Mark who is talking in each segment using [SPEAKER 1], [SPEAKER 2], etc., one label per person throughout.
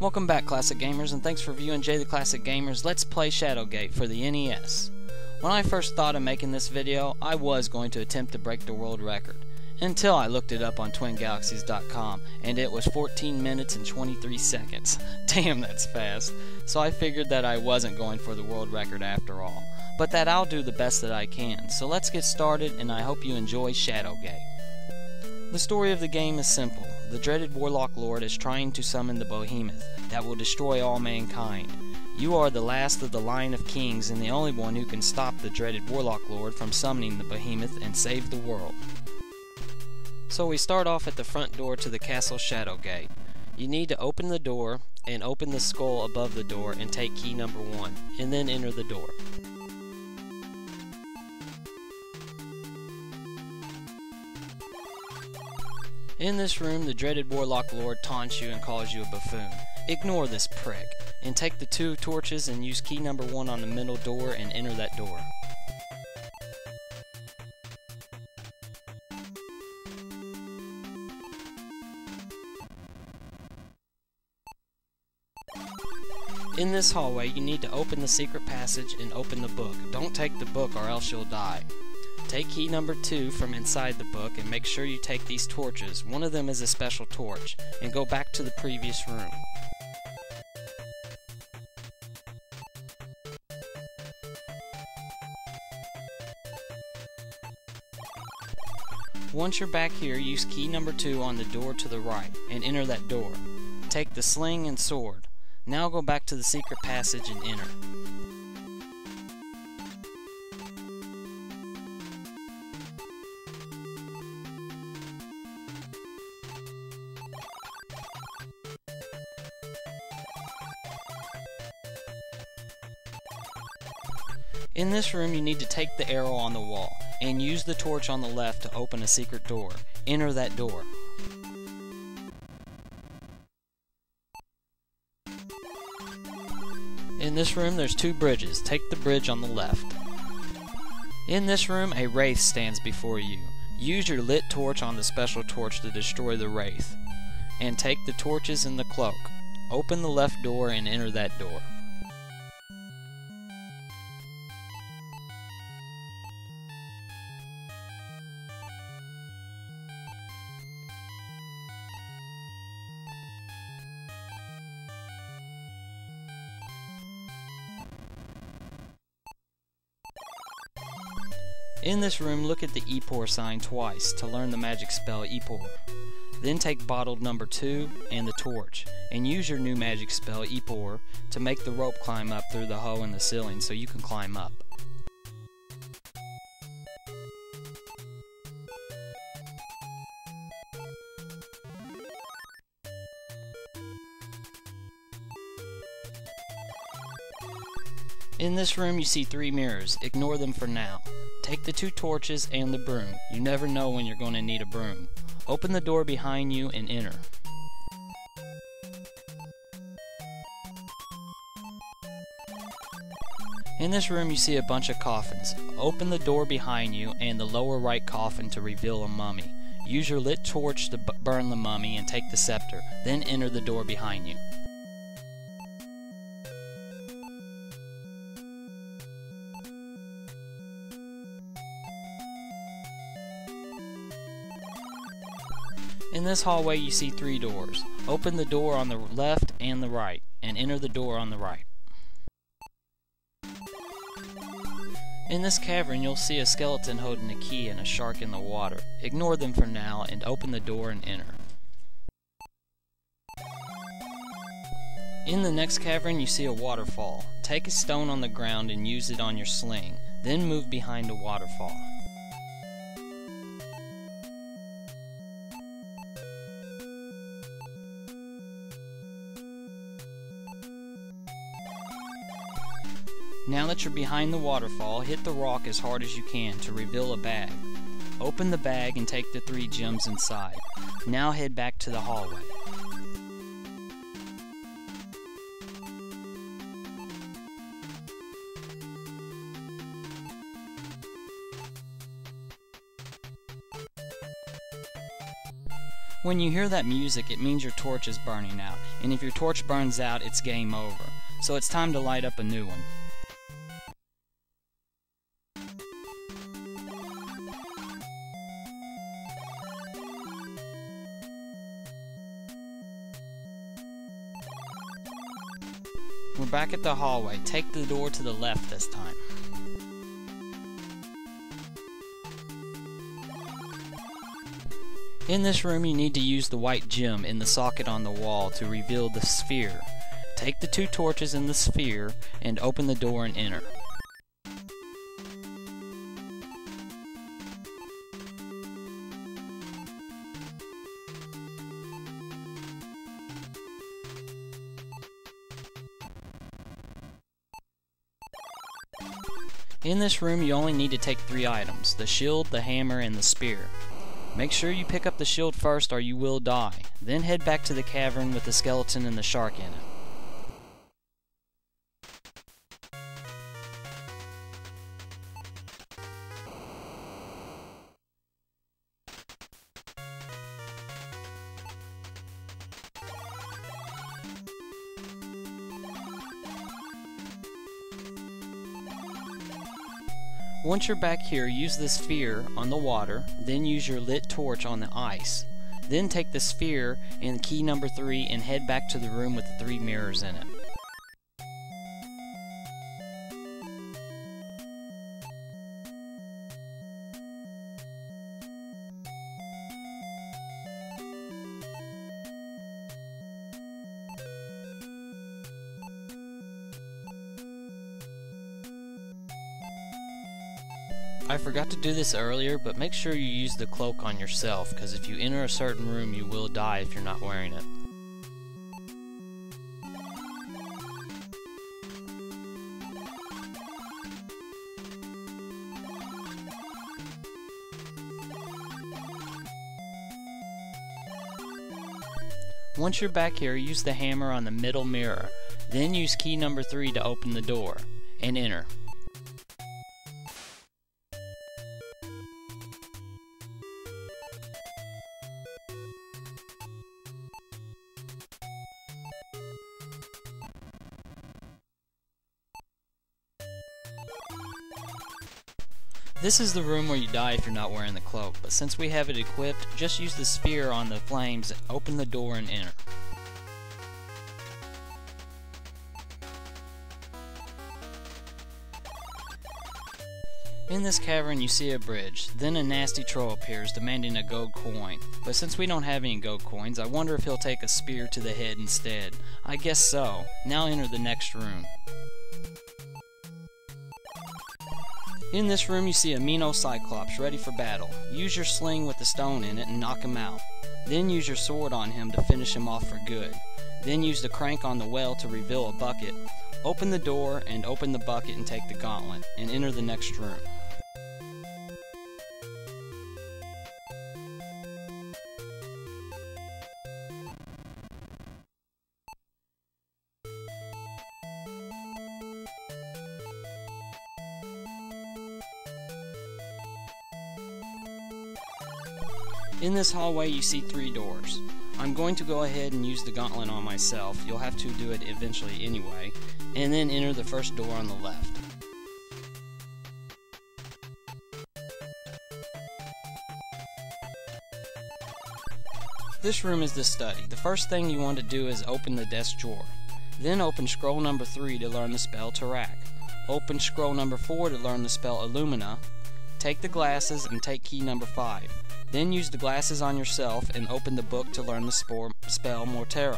[SPEAKER 1] Welcome back Classic Gamers and thanks for viewing Jay the Classic Gamers Let's Play Shadowgate for the NES. When I first thought of making this video, I was going to attempt to break the world record. Until I looked it up on twingalaxies.com and it was 14 minutes and 23 seconds. Damn that's fast. So I figured that I wasn't going for the world record after all. But that I'll do the best that I can. So let's get started and I hope you enjoy Shadowgate. The story of the game is simple. The dreaded Warlock Lord is trying to summon the Behemoth that will destroy all mankind. You are the last of the line of kings and the only one who can stop the dreaded Warlock Lord from summoning the Behemoth and save the world. So we start off at the front door to the Castle Shadowgate. You need to open the door and open the skull above the door and take key number one, and then enter the door. In this room, the dreaded Warlock Lord taunts you and calls you a buffoon. Ignore this prick, and take the two torches and use key number one on the middle door and enter that door. In this hallway, you need to open the secret passage and open the book. Don't take the book or else you'll die. Take key number 2 from inside the book and make sure you take these torches. One of them is a special torch. And go back to the previous room. Once you're back here, use key number 2 on the door to the right and enter that door. Take the sling and sword. Now go back to the secret passage and enter. In this room you need to take the arrow on the wall and use the torch on the left to open a secret door. Enter that door. In this room there's two bridges. Take the bridge on the left. In this room a wraith stands before you. Use your lit torch on the special torch to destroy the wraith. And take the torches in the cloak. Open the left door and enter that door. In this room, look at the Epor sign twice to learn the magic spell Epor. Then take bottled number 2 and the torch, and use your new magic spell Epor to make the rope climb up through the hole in the ceiling so you can climb up. In this room you see three mirrors. Ignore them for now. Take the two torches and the broom. You never know when you're going to need a broom. Open the door behind you and enter. In this room you see a bunch of coffins. Open the door behind you and the lower right coffin to reveal a mummy. Use your lit torch to burn the mummy and take the scepter. Then enter the door behind you. In this hallway you see three doors. Open the door on the left and the right, and enter the door on the right. In this cavern you'll see a skeleton holding a key and a shark in the water. Ignore them for now and open the door and enter. In the next cavern you see a waterfall. Take a stone on the ground and use it on your sling, then move behind the waterfall. Now that you're behind the waterfall, hit the rock as hard as you can to reveal a bag. Open the bag and take the three gems inside. Now head back to the hallway. When you hear that music, it means your torch is burning out, and if your torch burns out, it's game over. So it's time to light up a new one. Back at the hallway. Take the door to the left this time. In this room you need to use the white gem in the socket on the wall to reveal the sphere. Take the two torches in the sphere and open the door and enter. In this room you only need to take three items, the shield, the hammer, and the spear. Make sure you pick up the shield first or you will die. Then head back to the cavern with the skeleton and the shark in it. Once you're back here, use the sphere on the water, then use your lit torch on the ice. Then take the sphere and key number 3 and head back to the room with the three mirrors in it. Forgot to do this earlier, but make sure you use the cloak on yourself, because if you enter a certain room, you will die if you're not wearing it. Once you're back here, use the hammer on the middle mirror. Then use key number 3 to open the door, and enter. This is the room where you die if you're not wearing the cloak, but since we have it equipped, just use the spear on the flames, open the door, and enter. In this cavern you see a bridge, then a nasty troll appears demanding a gold coin. But since we don't have any gold coins, I wonder if he'll take a spear to the head instead. I guess so. Now enter the next room. In this room you see a Mino Cyclops ready for battle. Use your sling with the stone in it and knock him out. Then use your sword on him to finish him off for good. Then use the crank on the well to reveal a bucket. Open the door and open the bucket and take the gauntlet, and enter the next room. In this hallway you see three doors. I'm going to go ahead and use the gauntlet on myself, you'll have to do it eventually anyway, and then enter the first door on the left. This room is the study. The first thing you want to do is open the desk drawer. Then open scroll number 3 to learn the spell Terrak. Open scroll number 4 to learn the spell Illumina. Take the glasses and take key number 5. Then use the glasses on yourself and open the book to learn the spell Motari.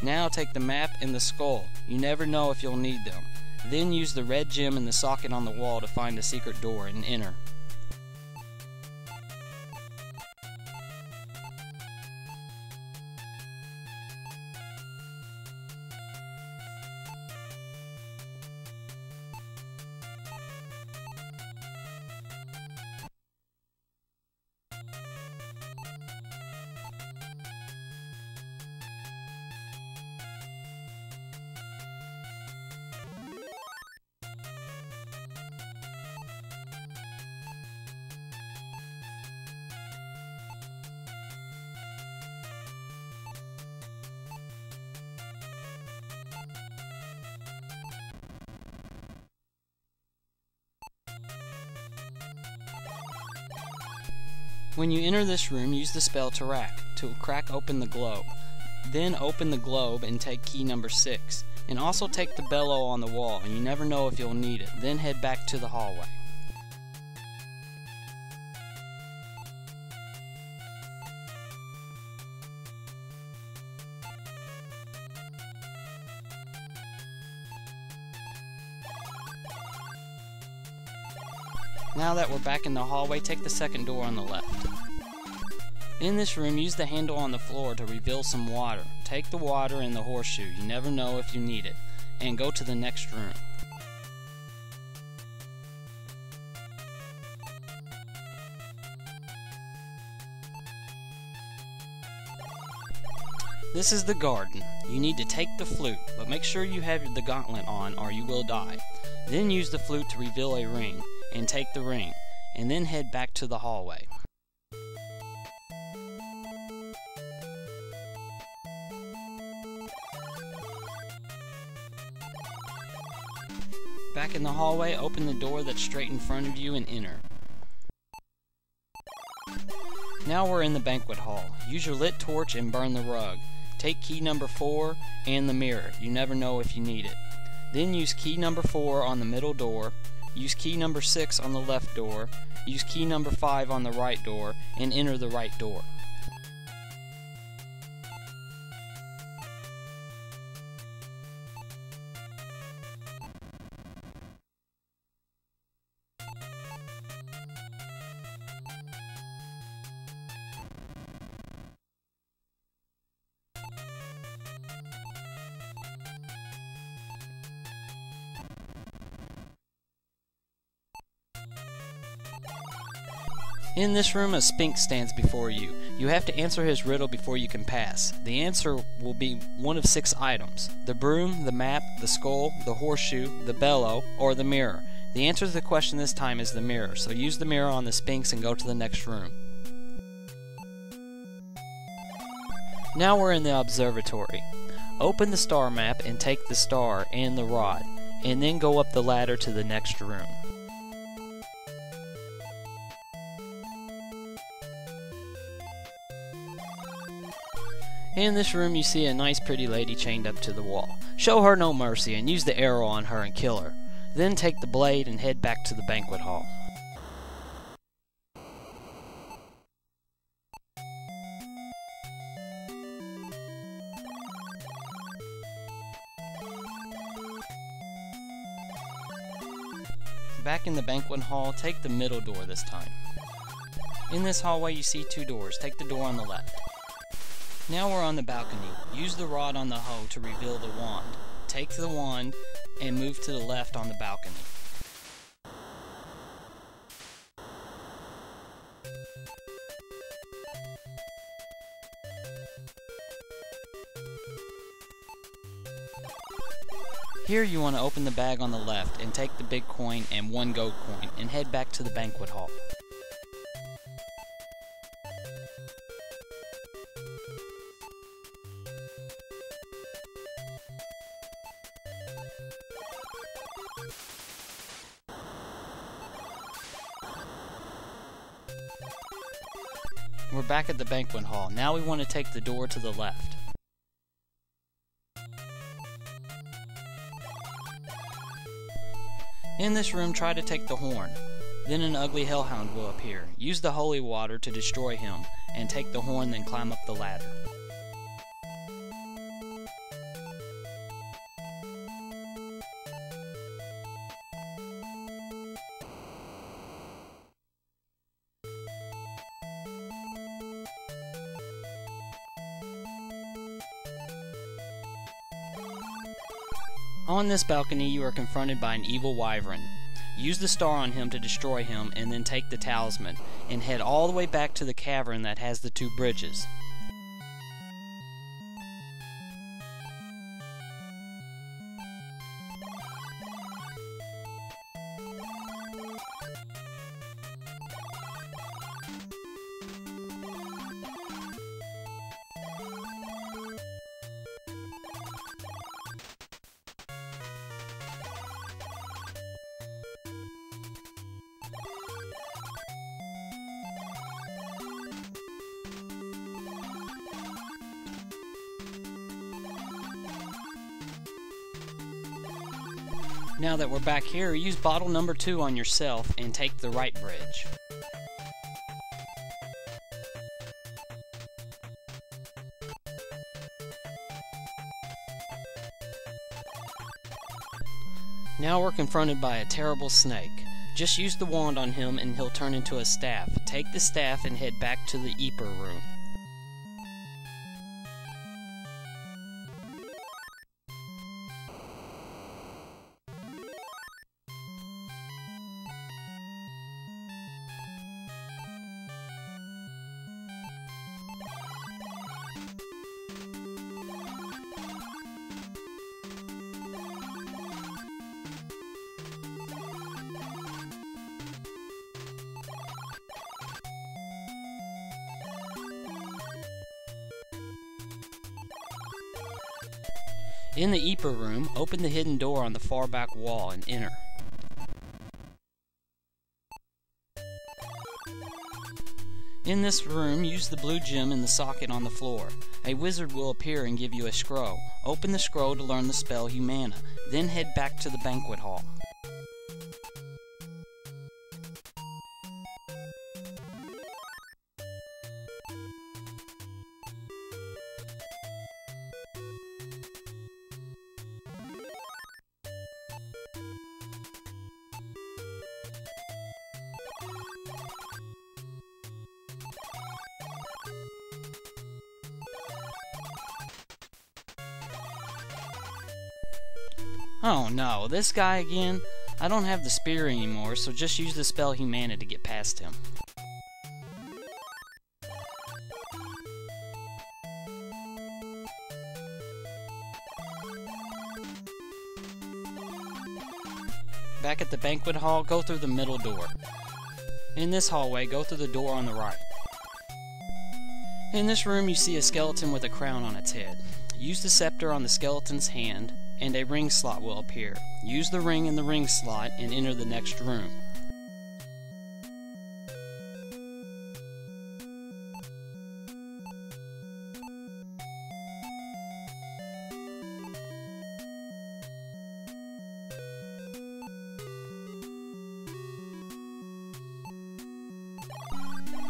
[SPEAKER 1] Now take the map and the skull. You never know if you'll need them. Then use the red gem in the socket on the wall to find the secret door and enter. When you enter this room, use the spell Terrak to crack open the globe. Then open the globe and take key number 6. And also take the bellow on the wall, and you never know if you'll need it. Then head back to the hallway. Now that we're back in the hallway, take the second door on the left. In this room, use the handle on the floor to reveal some water. Take the water and the horseshoe, you never know if you need it, and go to the next room. This is the garden. You need to take the flute, but make sure you have the gauntlet on or you will die. Then use the flute to reveal a ring, and take the ring, and then head back to the hallway. Back in the hallway, open the door that's straight in front of you and enter. Now we're in the banquet hall. Use your lit torch and burn the rug. Take key number 4 and the mirror. You never know if you need it. Then use key number 4 on the middle door. Use key number 6 on the left door. Use key number 5 on the right door and enter the right door. In this room, a Sphinx stands before you. You have to answer his riddle before you can pass. The answer will be one of six items the broom, the map, the skull, the horseshoe, the bellow, or the mirror. The answer to the question this time is the mirror, so use the mirror on the Sphinx and go to the next room. Now we're in the observatory. Open the star map and take the star and the rod, and then go up the ladder to the next room. In this room you see a nice pretty lady chained up to the wall. Show her no mercy and use the arrow on her and kill her. Then take the blade and head back to the banquet hall. Back in the banquet hall, take the middle door this time. In this hallway you see two doors. Take the door on the left. Now we're on the balcony. Use the rod on the hoe to reveal the wand. Take the wand and move to the left on the balcony. Here you want to open the bag on the left and take the big coin and one gold coin and head back to the banquet hall. Back at the banquet hall. Now we want to take the door to the left. In this room, try to take the horn. Then an ugly hellhound will appear. Use the holy water to destroy him, and take the horn, then climb up the ladder. On this balcony, you are confronted by an evil wyvern. Use the star on him to destroy him, and then take the talisman, and head all the way back to the cavern that has the two bridges. Now that we're back here, use bottle number 2 on yourself and take the right bridge. Now we're confronted by a terrible snake. Just use the wand on him and he'll turn into a staff. Take the staff and head back to the Epor room. In the Epor room, open the hidden door on the far back wall and enter. In this room, use the blue gem in the socket on the floor. A wizard will appear and give you a scroll. Open the scroll to learn the spell Humana, then head back to the banquet hall. Oh no, this guy again? I don't have the spear anymore, so just use the spell Humana to get past him. Back at the banquet hall, go through the middle door. In this hallway, go through the door on the right. In this room, you see a skeleton with a crown on its head. Use the scepter on the skeleton's hand, and a ring slot will appear. Use the ring in the ring slot and enter the next room.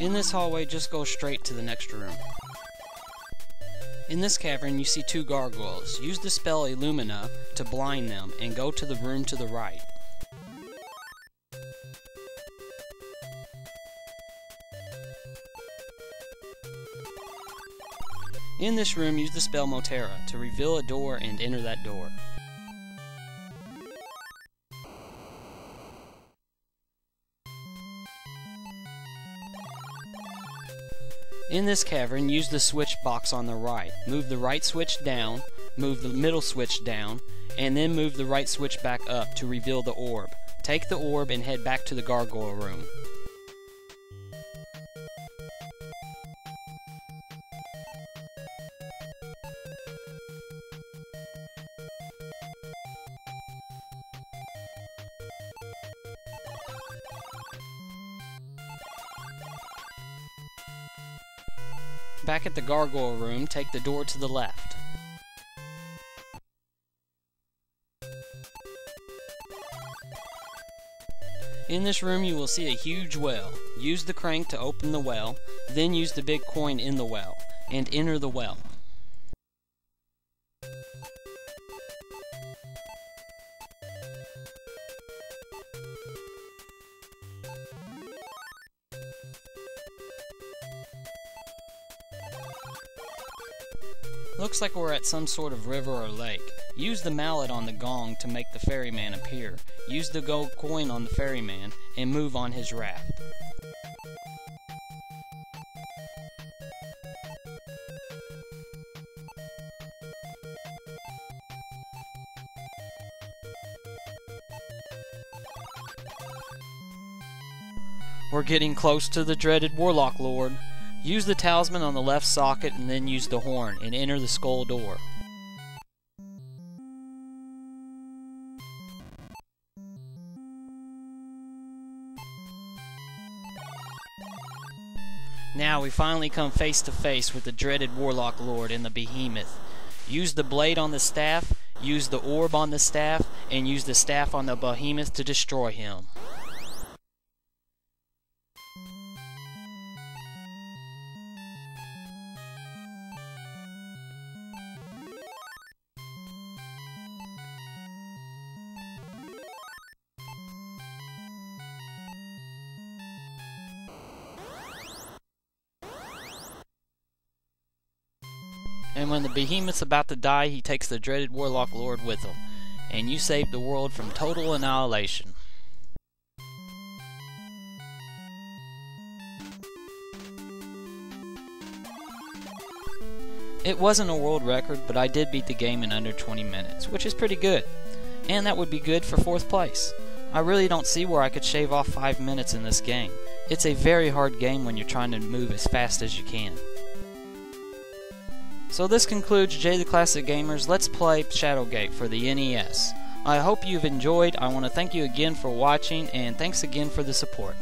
[SPEAKER 1] In this hallway, just go straight to the next room. In this cavern, you see two gargoyles. Use the spell Illumina to blind them and go to the room to the right. In this room, use the spell Motari to reveal a door and enter that door. In this cavern, use the switch box on the right. Move the right switch down, move the middle switch down, and then move the right switch back up to reveal the orb. Take the orb and head back to the gargoyle room. Back at the gargoyle room, take the door to the left. In this room you will see a huge well. Use the crank to open the well, then use the big coin in the well, and enter the well. Looks like we're at some sort of river or lake. Use the mallet on the gong to make the ferryman appear. Use the gold coin on the ferryman and move on his raft. We're getting close to the dreaded Warlock Lord. Use the talisman on the left socket and then use the horn and enter the skull door. Now we finally come face to face with the dreaded Warlock Lord and the Behemoth. Use the blade on the staff, use the orb on the staff, and use the staff on the Behemoth to destroy him. Behemoth's about to die, he takes the dreaded Warlock Lord with him. And you save the world from total annihilation. It wasn't a world record, but I did beat the game in under 20 minutes, which is pretty good. And that would be good for 4th place. I really don't see where I could shave off 5 minutes in this game. It's a very hard game when you're trying to move as fast as you can. So this concludes Jay the Classic Gamers Let's Play Shadowgate for the NES. I hope you've enjoyed. I want to thank you again for watching and thanks again for the support.